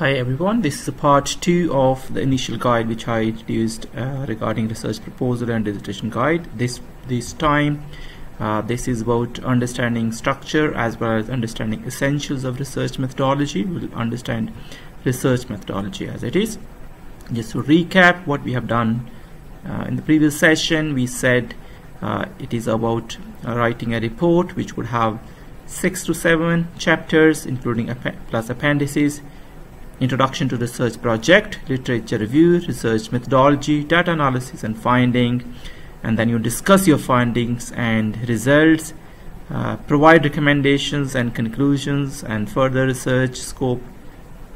Hi everyone, this is part 2 of the initial guide which I introduced uh, regarding research proposal and dissertation guide. This, this time uh, this is about understanding structure as well as understanding essentials of research methodology. We'll understand research methodology as it is. Just to recap what we have done uh, in the previous session, we said uh, it is about uh, writing a report which would have six to seven chapters including plus appendices Introduction to Research Project, Literature Review, Research Methodology, Data Analysis and Finding, and then you discuss your findings and results, uh, provide recommendations and conclusions and further research scope,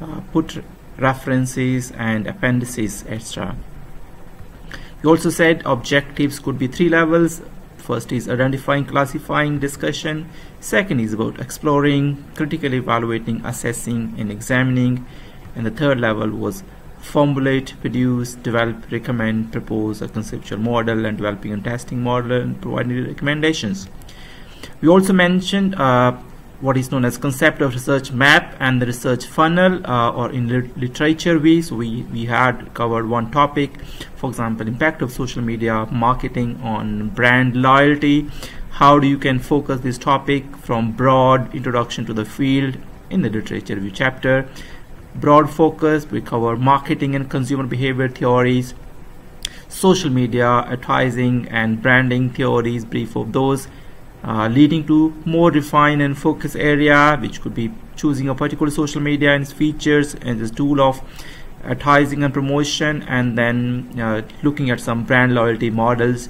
uh, put references and appendices, etc. You also said objectives could be three levels. First is identifying, classifying, discussion. Second is about exploring, critically evaluating, assessing, and examining and the third level was formulate, produce, develop, recommend, propose a conceptual model and developing a testing model and providing recommendations. We also mentioned uh, what is known as concept of research map and the research funnel uh, or in literature we so we we had covered one topic for example impact of social media marketing on brand loyalty. How do you can focus this topic from broad introduction to the field in the literature review chapter broad focus we cover marketing and consumer behavior theories social media advertising and branding theories brief of those uh, leading to more refined and focus area which could be choosing a particular social media and its features and this tool of advertising and promotion and then uh, looking at some brand loyalty models.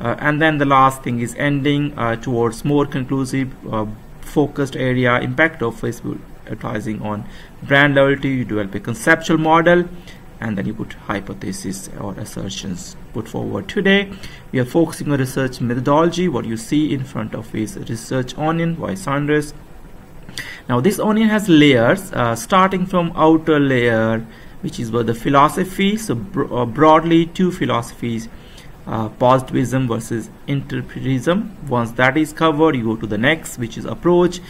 Uh, and then the last thing is ending uh, towards more conclusive uh, focused area impact of Facebook advertising on brand loyalty. You develop a conceptual model and then you put hypotheses or assertions put forward. Today we are focusing on research methodology. What you see in front of is research onion by Saunders. Now this onion has layers uh, starting from outer layer which is about the philosophy so bro uh, broadly two philosophies uh, positivism versus interpretism. Once that is covered you go to the next which is approach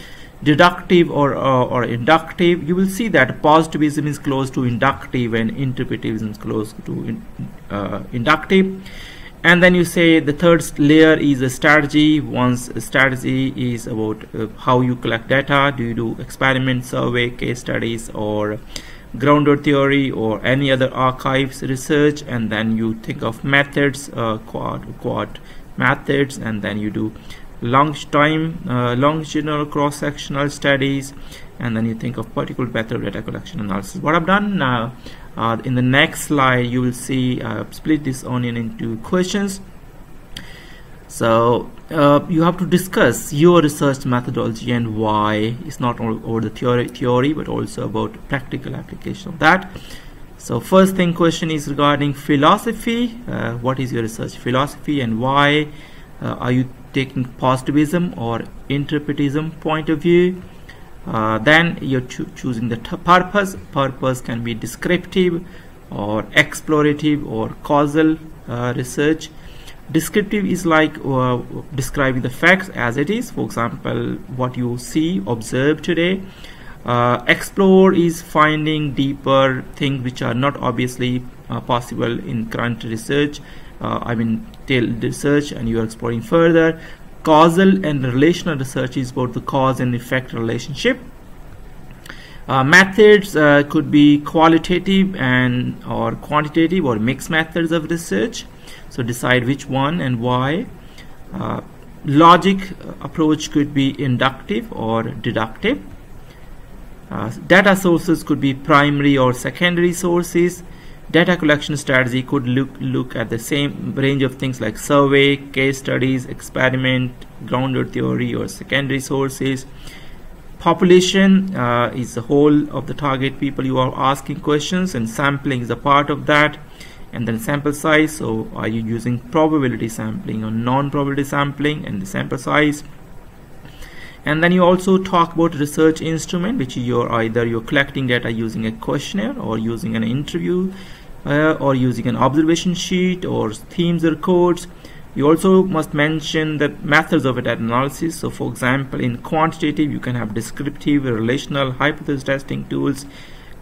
deductive or, uh, or inductive you will see that positivism is close to inductive and interpretivism is close to in, uh, inductive. And then you say the third layer is a strategy. Once strategy is about uh, how you collect data do you do experiment survey case studies or grounded theory or any other archives research and then you think of methods uh, quad quad methods and then you do long time uh, longitudinal cross-sectional studies and then you think of particular method data collection analysis. What I've done now uh, in the next slide you will see uh, split this onion into questions. So uh, you have to discuss your research methodology and why. It's not only over the theory theory but also about practical application of that. So first thing question is regarding philosophy. Uh, what is your research philosophy and why uh, are you taking positivism or interpretism point of view? Uh, then you're cho choosing the purpose. Purpose can be descriptive or explorative or causal uh, research. Descriptive is like uh, describing the facts as it is. For example what you see observe today. Uh, explore is finding deeper things which are not obviously uh, possible in current research uh, I mean detailed research and you are exploring further. Causal and relational research is about the cause and effect relationship. Uh, methods uh, could be qualitative and or quantitative or mixed methods of research. So decide which one and why. Uh, logic approach could be inductive or deductive. Uh, data sources could be primary or secondary sources data collection strategy could look look at the same range of things like survey case studies experiment grounded theory or secondary sources. Population uh, is the whole of the target people you are asking questions and sampling is a part of that. And then sample size so are you using probability sampling or non-probability sampling and the sample size? And then you also talk about research instrument which you're either you're collecting data using a questionnaire or using an interview uh, or using an observation sheet or themes or codes. You also must mention the methods of data analysis. So for example in quantitative you can have descriptive relational hypothesis testing tools.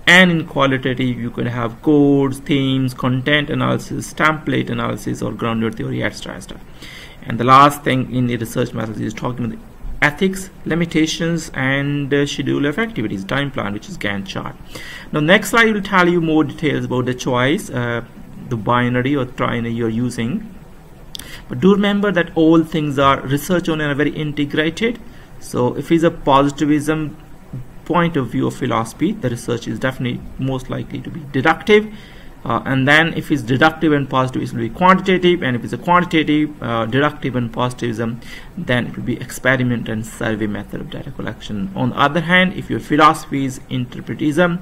And in qualitative you can have codes themes content analysis template analysis or grounded theory etc and the last thing in the research methods is talking about ethics limitations and uh, schedule of activities time plan which is Gantt chart. Now next slide will tell you more details about the choice uh, the binary or trinary you're using. But do remember that all things are research onion are very integrated. So if it's a positivism point of view of philosophy the research is definitely most likely to be deductive uh, and then if it's deductive and positive it will be quantitative and if it's a quantitative uh, deductive and positivism then it will be experiment and survey method of data collection on the other hand if your philosophy is interpretism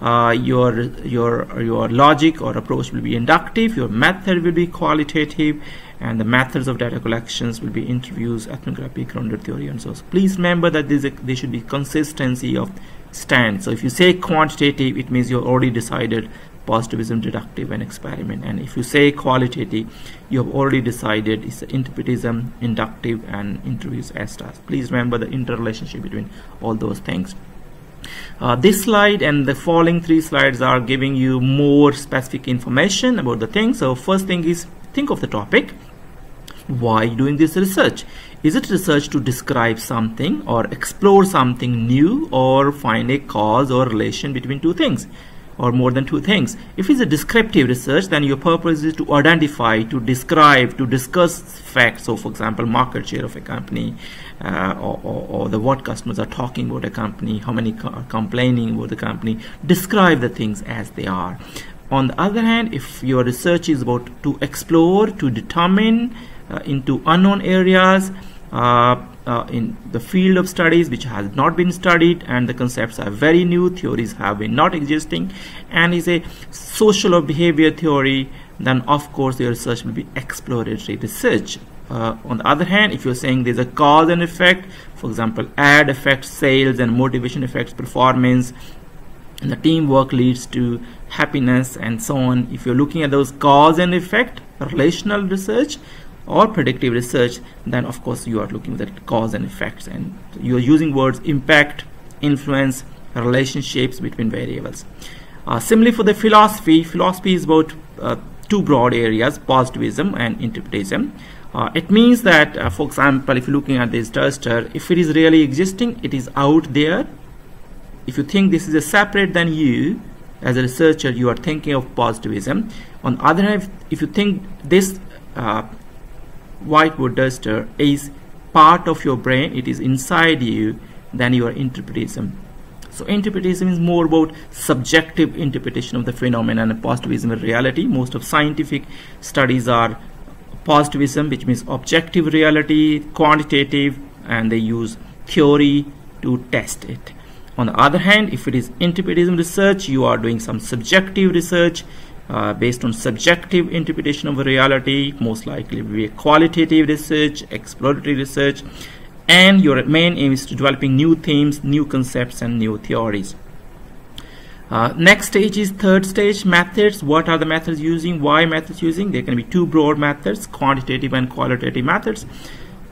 uh, your your your logic or approach will be inductive your method will be qualitative and the methods of data collections will be interviews ethnography grounded theory and so on. please remember that there should be consistency of stand so if you say quantitative it means you already decided positivism deductive and experiment and if you say qualitative you have already decided it's interpretism inductive and interviews as stars please remember the interrelationship between all those things uh, this slide and the following three slides are giving you more specific information about the thing. So first thing is think of the topic. Why doing this research? Is it research to describe something or explore something new or find a cause or relation between two things? Or more than two things. If it's a descriptive research, then your purpose is to identify, to describe, to discuss facts. So, for example, market share of a company, uh, or, or, or, the what customers are talking about a company, how many are complaining about the company. Describe the things as they are. On the other hand, if your research is about to explore, to determine uh, into unknown areas, uh, uh, in the field of studies which has not been studied and the concepts are very new theories have been not existing and is a social or behavior theory then of course your research will be exploratory research. Uh, on the other hand if you're saying there's a cause and effect for example ad affects sales and motivation affects performance and the teamwork leads to happiness and so on if you're looking at those cause and effect relational research or predictive research then of course you are looking at cause and effects and you are using words impact influence relationships between variables. Uh, similarly for the philosophy philosophy is about uh, two broad areas positivism and interpretism. Uh, it means that uh, for example if you're looking at this duster if it is really existing it is out there. If you think this is a separate than you as a researcher you are thinking of positivism. On the other hand if, if you think this uh, whiteboard duster is part of your brain. It is inside you than your interpretism. So interpretism is more about subjective interpretation of the phenomenon and positivism of reality. Most of scientific studies are positivism which means objective reality quantitative and they use theory to test it. On the other hand if it is interpretism research you are doing some subjective research uh, based on subjective interpretation of reality most likely be a qualitative research exploratory research and your main aim is to developing new themes new concepts and new theories. Uh, next stage is third stage methods. What are the methods using? Why methods using? There can be two broad methods quantitative and qualitative methods.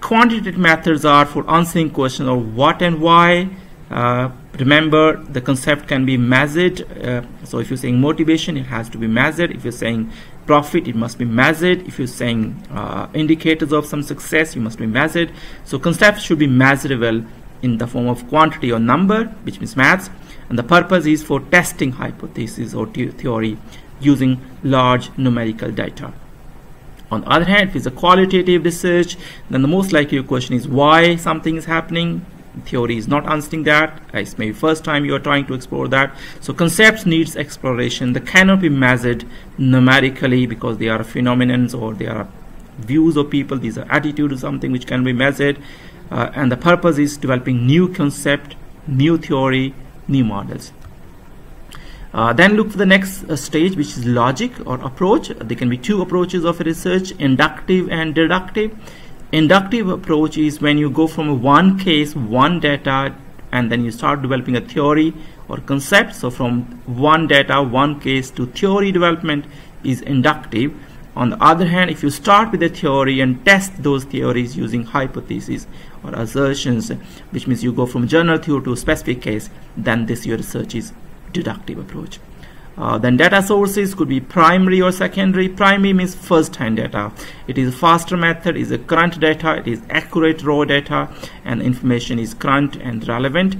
Quantitative methods are for answering questions of what and why uh, remember the concept can be measured uh, so if you're saying motivation it has to be measured. If you're saying profit it must be measured. If you're saying uh, indicators of some success you must be measured. So concepts should be measurable in the form of quantity or number which means maths. And the purpose is for testing hypothesis or theory using large numerical data. On the other hand if it's a qualitative research then the most likely question is why something is happening theory is not answering that. It's maybe first time you are trying to explore that. So concepts needs exploration. They cannot be measured numerically because they are phenomenons or they are views of people these are attitudes or something which can be measured. Uh, and the purpose is developing new concept new theory new models. Uh, then look for the next uh, stage which is logic or approach. There can be two approaches of research inductive and deductive inductive approach is when you go from one case one data and then you start developing a theory or concept so from one data one case to theory development is inductive on the other hand if you start with a theory and test those theories using hypotheses or assertions which means you go from general theory to specific case then this your research is deductive approach. Uh, then data sources could be primary or secondary. Primary means first-hand data. It is a faster method, is a current data, it is accurate raw data, and information is current and relevant.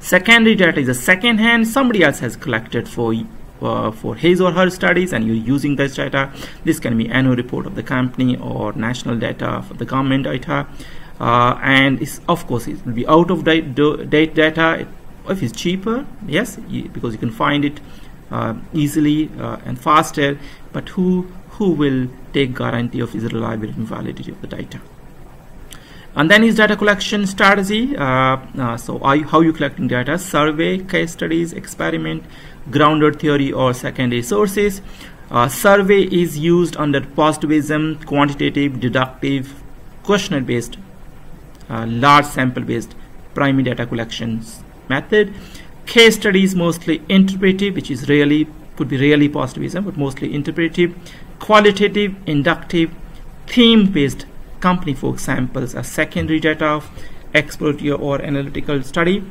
Secondary data is a second-hand. Somebody else has collected for uh, for his or her studies and you're using this data. This can be annual report of the company or national data for the government data. Uh, and of course it will be out of date, date data if it's cheaper yes because you can find it uh, easily uh, and faster but who who will take guarantee of its reliability and validity of the data? And then is data collection strategy uh, uh so you, how you collecting data? Survey case studies experiment grounded theory or secondary sources? Uh, survey is used under positivism quantitative deductive questionnaire based uh, large sample based primary data collections method. Case studies mostly interpretive which is really could be really positivism but mostly interpretive. Qualitative inductive theme based company for examples are secondary data of exploratory or analytical study.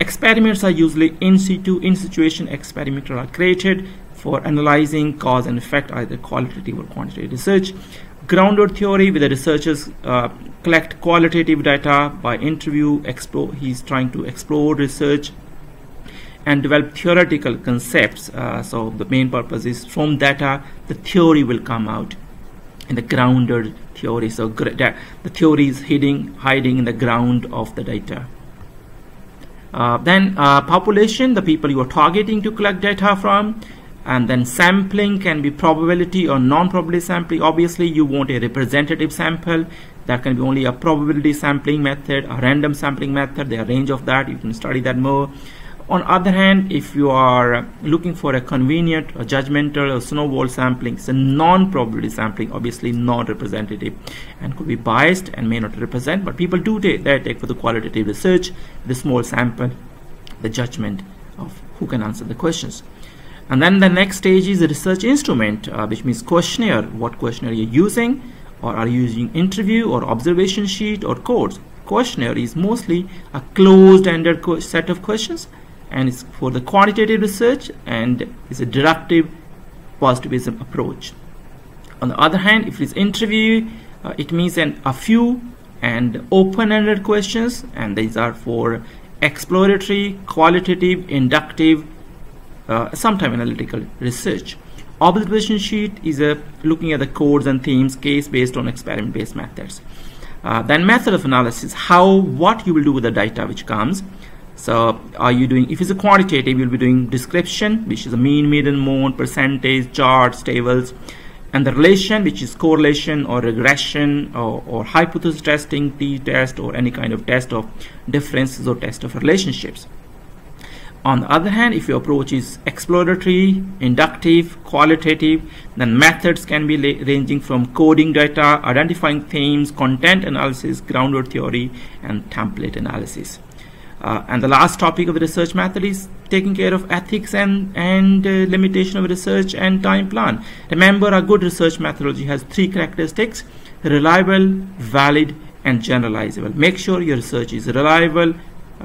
Experiments are usually in situ in situation experiments are created for analyzing cause and effect either qualitative or quantitative research grounded theory where the researchers uh, collect qualitative data by interview explore he's trying to explore research and develop theoretical concepts. Uh, so the main purpose is from data, the theory will come out in the grounded theory. So the theory is hiding, hiding in the ground of the data. Uh, then uh, population, the people you are targeting to collect data from, and then sampling can be probability or non-probability sampling. Obviously, you want a representative sample. That can be only a probability sampling method, a random sampling method. There are range of that. You can study that more on other hand if you are looking for a convenient or judgmental or snowball sampling it's a non-probability sampling obviously not representative and could be biased and may not represent but people do take that take for the qualitative research the small sample the judgment of who can answer the questions and then the next stage is research instrument uh, which means questionnaire what questionnaire are you're using or are you using interview or observation sheet or codes questionnaire is mostly a closed-ended set of questions and it's for the quantitative research and it's a deductive positivism approach. On the other hand, if it's interview, uh, it means an, a few and open-ended questions and these are for exploratory, qualitative, inductive, uh, sometimes analytical research. Observation sheet is a looking at the codes and themes case based on experiment based methods. Uh, then method of analysis, how what you will do with the data which comes so are you doing, if it's a quantitative, you'll be doing description, which is a mean, median, mode, percentage, charts, tables, and the relation, which is correlation or regression or, or hypothesis testing, t-test, or any kind of test of differences or test of relationships. On the other hand, if your approach is exploratory, inductive, qualitative, then methods can be ranging from coding data, identifying themes, content analysis, grounded theory, and template analysis. Uh, and the last topic of the research method is taking care of ethics and, and uh, limitation of research and time plan. Remember, a good research methodology has three characteristics, reliable, valid, and generalizable. Make sure your research is reliable,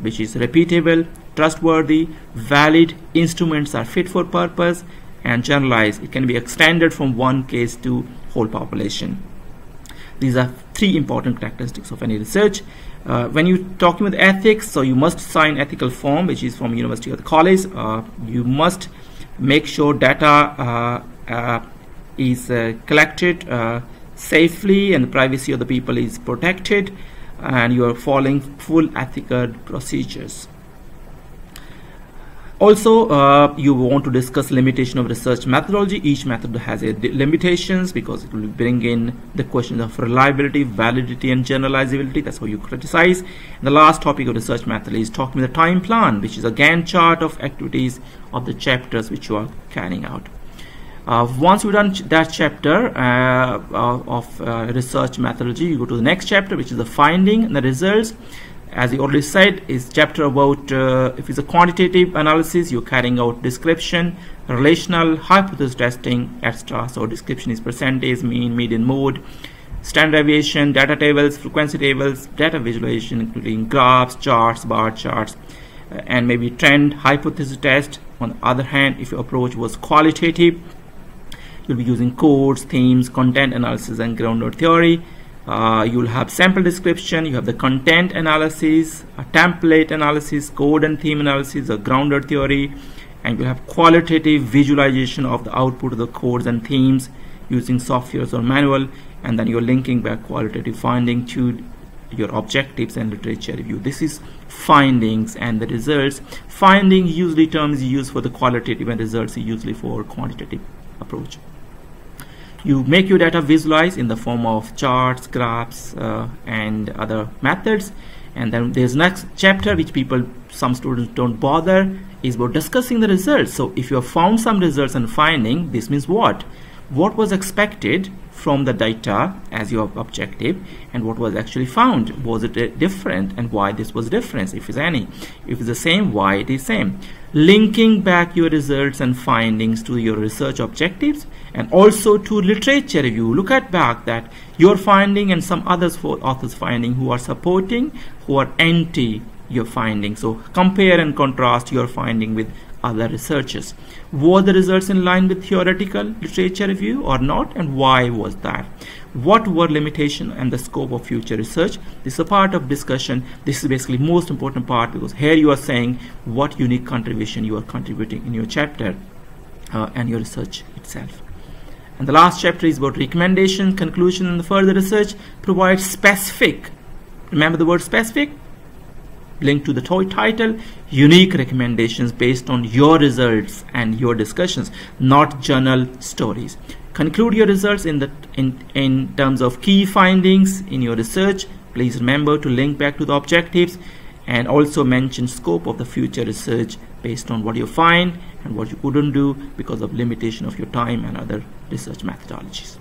which is repeatable, trustworthy, valid, instruments are fit for purpose, and generalized. It can be extended from one case to whole population. These are three important characteristics of any research. Uh, when you're talking with ethics, so you must sign ethical form, which is from university or the college. Uh, you must make sure data uh, uh is uh, collected uh, safely and the privacy of the people is protected, and you are following full ethical procedures. Also, uh, you want to discuss limitation of research methodology. Each method has a limitations because it will bring in the questions of reliability, validity, and generalizability. That's how you criticize. And the last topic of research method is talking the time plan, which is a Gantt chart of activities of the chapters which you are carrying out. Uh, once you've done ch that chapter uh, of uh, research methodology, you go to the next chapter, which is the finding and the results as you already said is chapter about uh, if it's a quantitative analysis you're carrying out description relational hypothesis testing etc so description is percentage mean median mode standard deviation data tables frequency tables data visualization including graphs charts bar charts uh, and maybe trend hypothesis test. On the other hand if your approach was qualitative you'll be using codes themes content analysis and ground theory uh, you'll have sample description you have the content analysis a template analysis code and theme analysis a grounded theory and you'll have qualitative visualization of the output of the codes and themes using softwares or manual and then you're linking back qualitative finding to your objectives and literature review. This is findings and the results. Finding usually terms used for the qualitative and results usually for quantitative approach you make your data visualize in the form of charts graphs uh, and other methods. And then there's next chapter which people some students don't bother is about discussing the results. So if you have found some results and finding this means what what was expected from the data as your objective and what was actually found. Was it uh, different and why this was different if it's any? If it's the same why it is same? Linking back your results and findings to your research objectives and also to literature. Review look at back that your finding and some others for authors finding who are supporting who are anti your finding. So compare and contrast your finding with other researchers. Were the results in line with theoretical literature review or not and why was that? What were limitation and the scope of future research? This is a part of discussion. This is basically most important part because here you are saying what unique contribution you are contributing in your chapter uh, and your research itself. And the last chapter is about recommendation, conclusion and the further research provides specific, remember the word specific? Link to the title unique recommendations based on your results and your discussions not journal stories. Conclude your results in the in in terms of key findings in your research. Please remember to link back to the objectives and also mention scope of the future research based on what you find and what you couldn't do because of limitation of your time and other research methodologies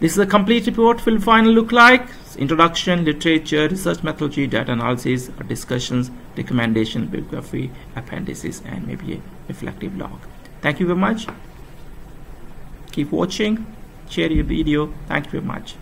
this is a complete report will finally look like introduction, literature, research methodology, data analysis, discussions, recommendation, bibliography, appendices, and maybe a reflective log. Thank you very much. Keep watching, share your video. Thank you very much.